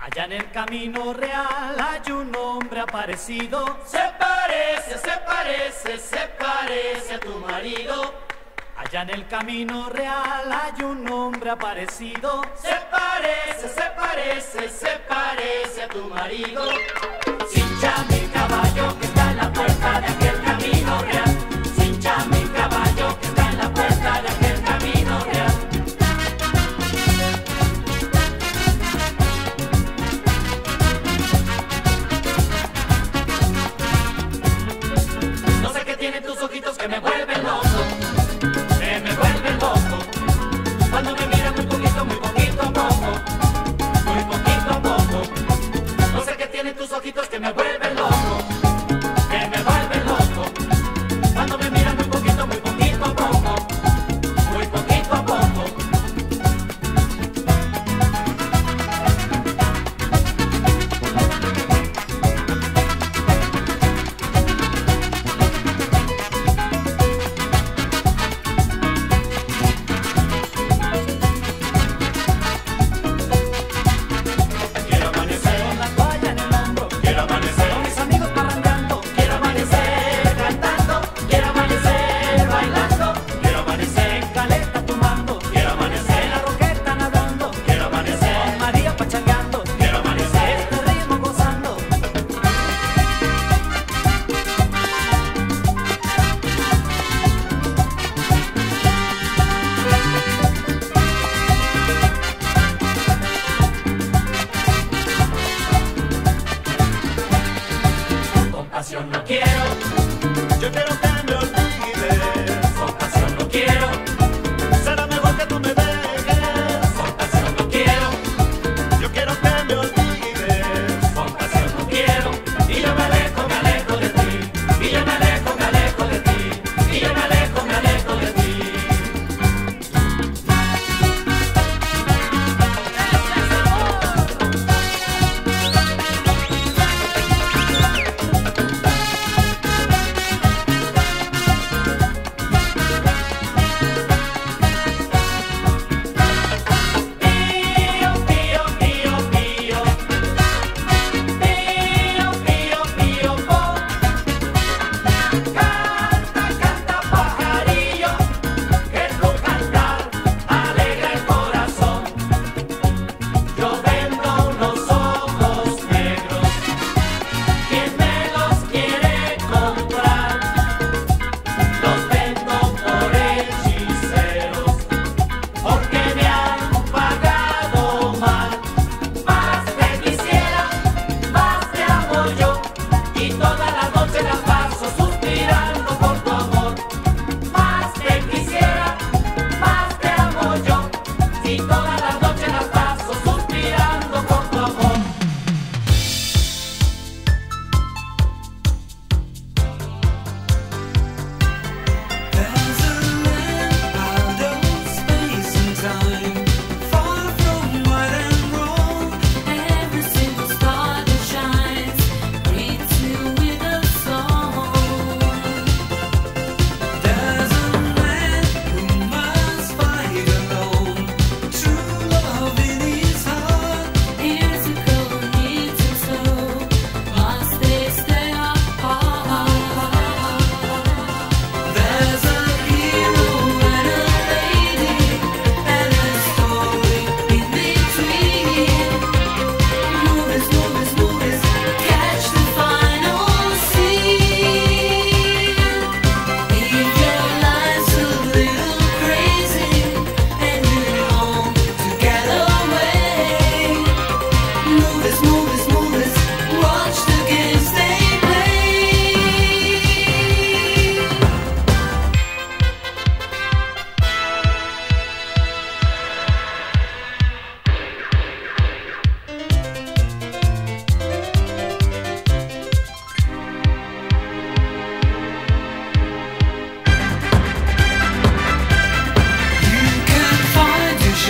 Allá en el camino real hay un hombre aparecido. Se parece, se parece, se parece a tu marido. Allá en el camino real hay un hombre aparecido. Se parece, se parece, se parece a tu marido. Cincha mi caballo que está en la puerta de aquel camino real. Que me vuelven loco,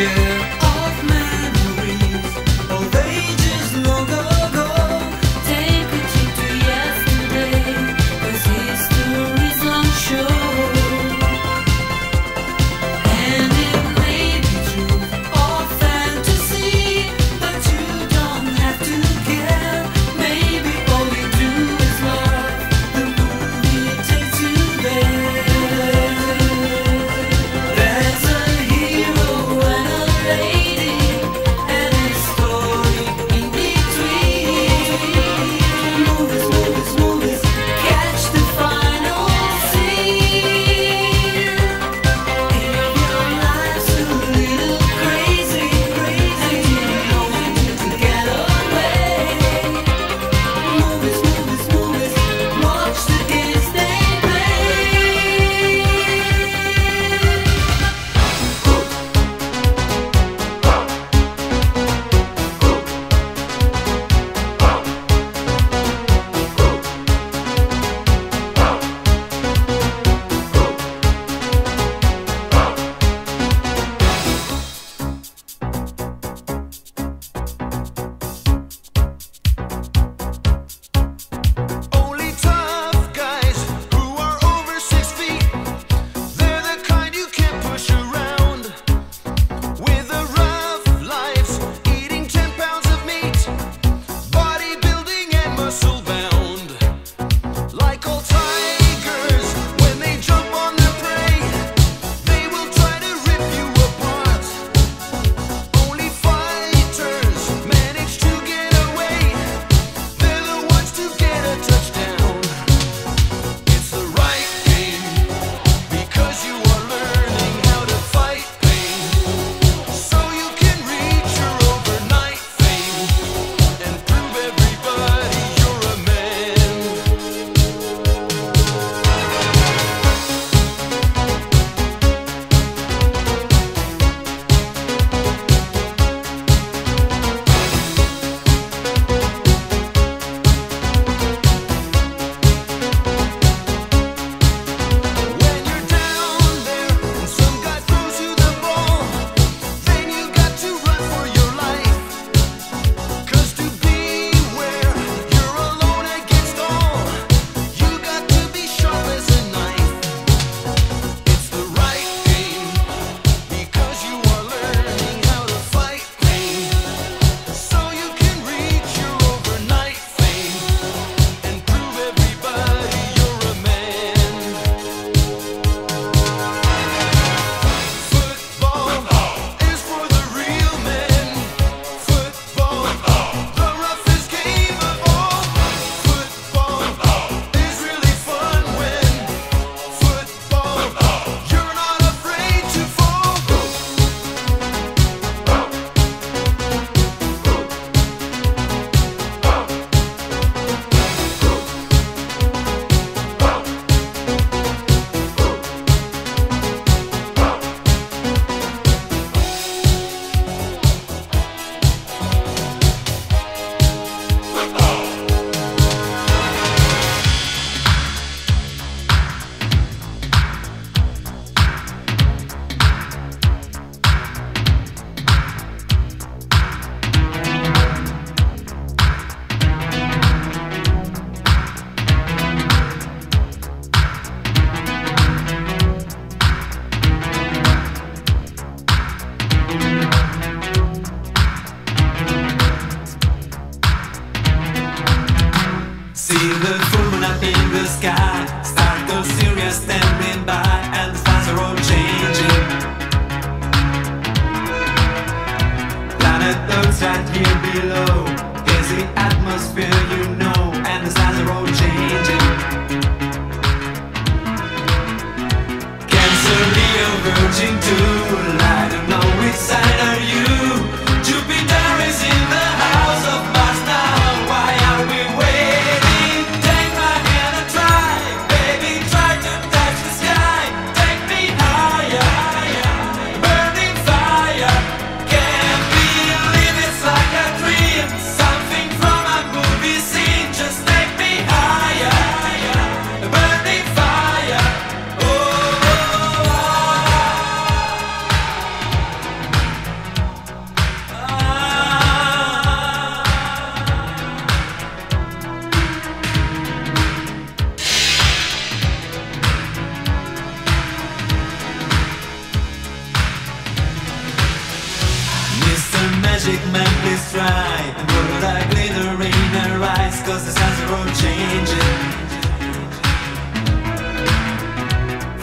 future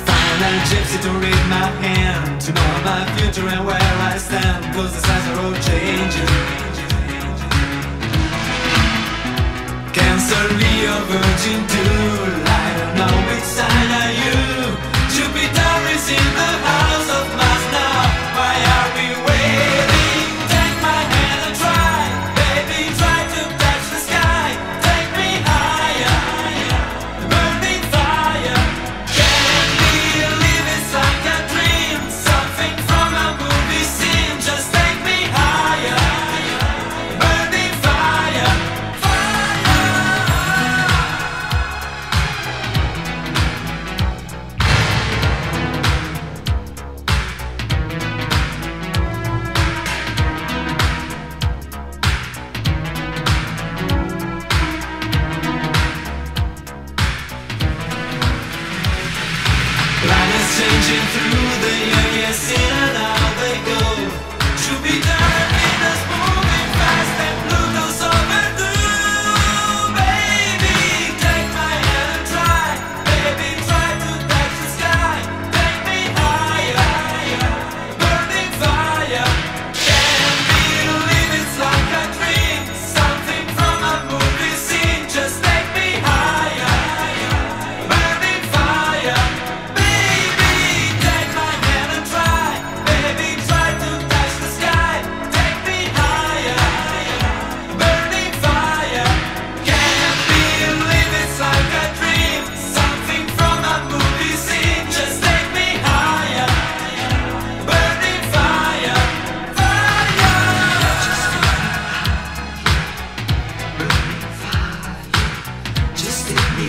Find gypsy to read my hand, my future and where I the signs are all changing. Virgin, too. I don't know which sign are you. Jupiter is in the house.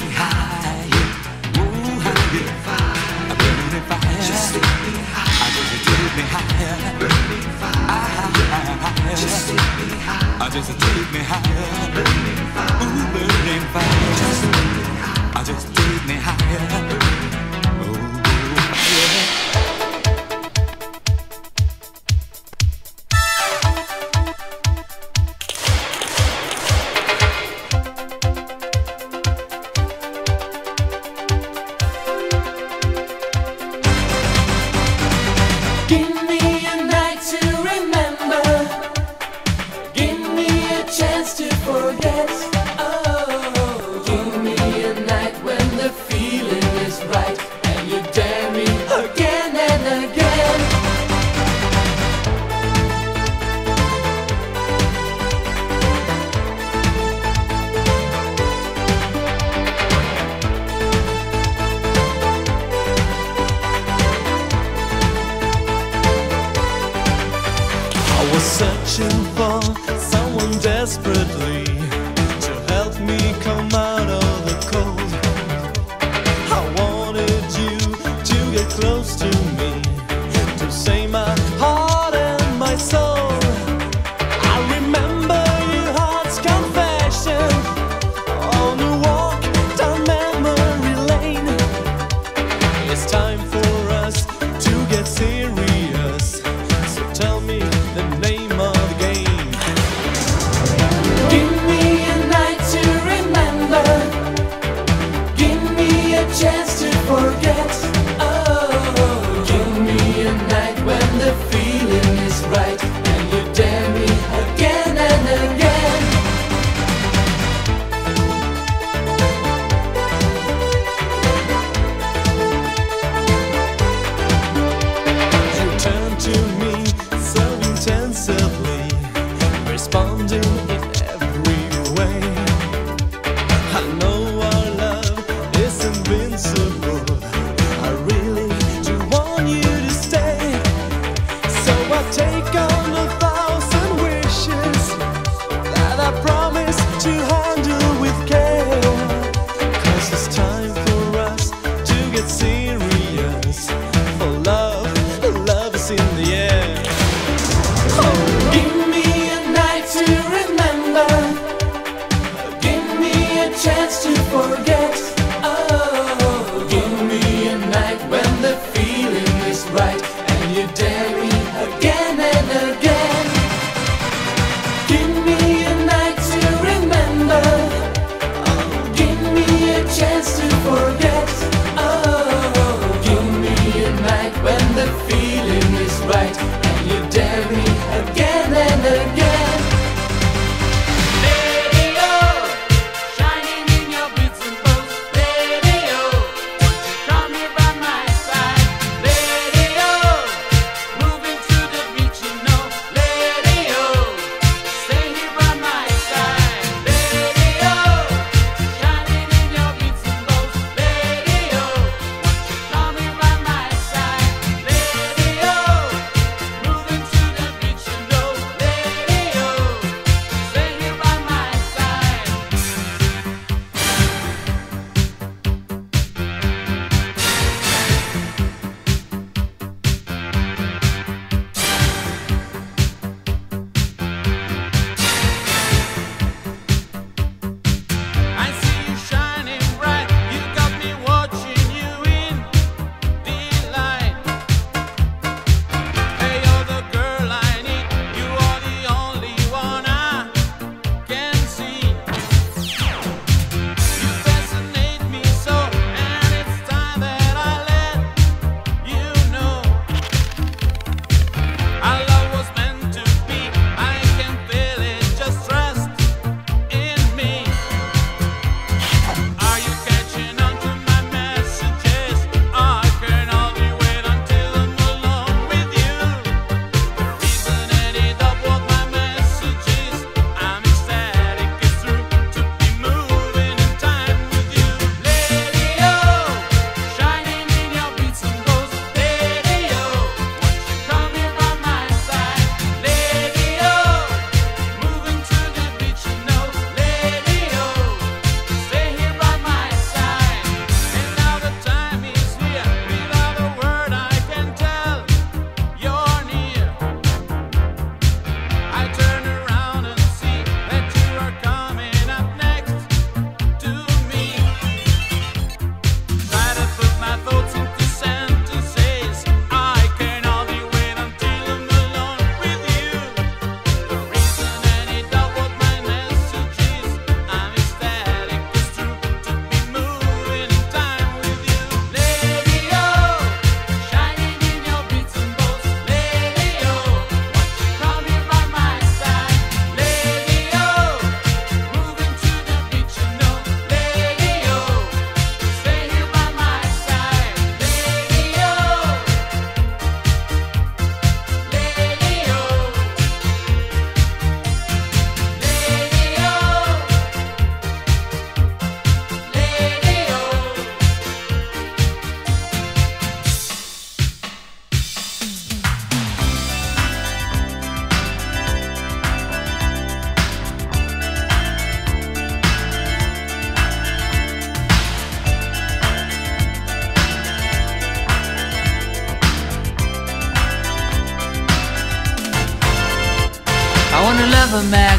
we. forgets.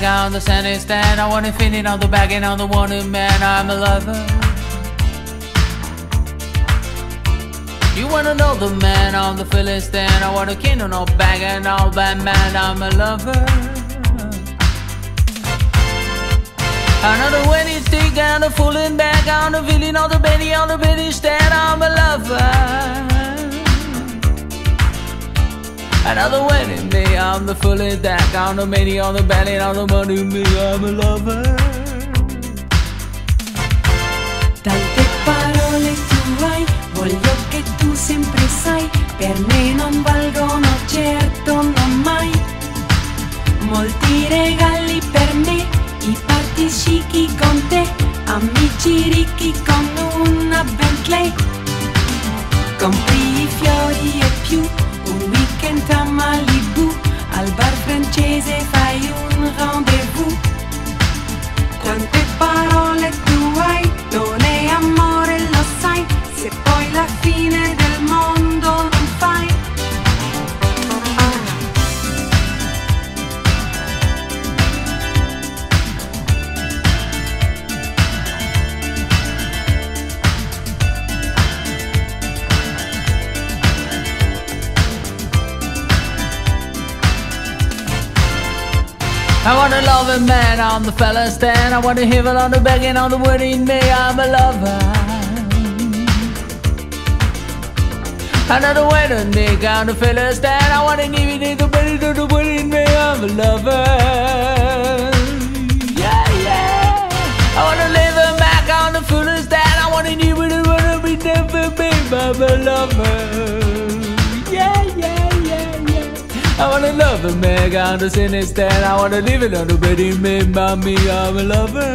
On the Sunday stand. I want to finish on the back and on the one man. I'm a lover. You wanna know the man on the filling stand? I want to king on no bag and all bad man. I'm a lover. Another wedding stick and a fooling back on the feeling on the belly on the belly stand. Another wedding me, I'm the fully deck, I'm the many on the belly, I'm the money me, I'm a lover. Tante parole tu hai, voglio che tu sempre sai, per me non valgono certo non mai. molti regali per me, i party chic con te, amici ricchi con una Bentley. Compri i fiori e più, Malibu, al bar francese I'm the fella stand. I want to hear it on the begging, on the wedding me, I'm a lover. Another wedding me, I'm the fella stand. I want to give it the on the wedding me, I'm a lover. Yeah, yeah. I want to live on the. I want to it, I want to be never be, I'm a lover. I wanna love a man, I understand instead. I wanna live it on the wedding me, mommy, I'm a lover.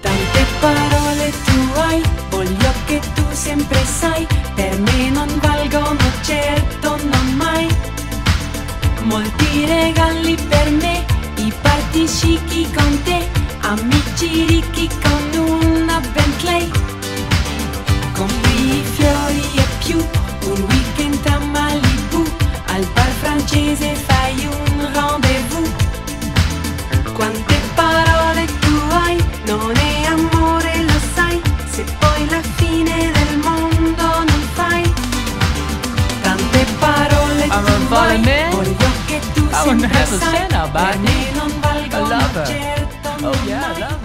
Tante parole tu hai, voglio che tu sempre sai, per me non valgono certo non mai. Molti regali per me, i party chic con te, amici ricchi con una Bentley. Compri i fiori e più, un weekend francese fai un rendezvous. Quante parole tu hai, non è amore, lo sai, se poi la fine del mondo non fai. Tante parole I'm tu man. voglio che tu wouldn't sempre sai, per me non valgono certo Oh yeah, I love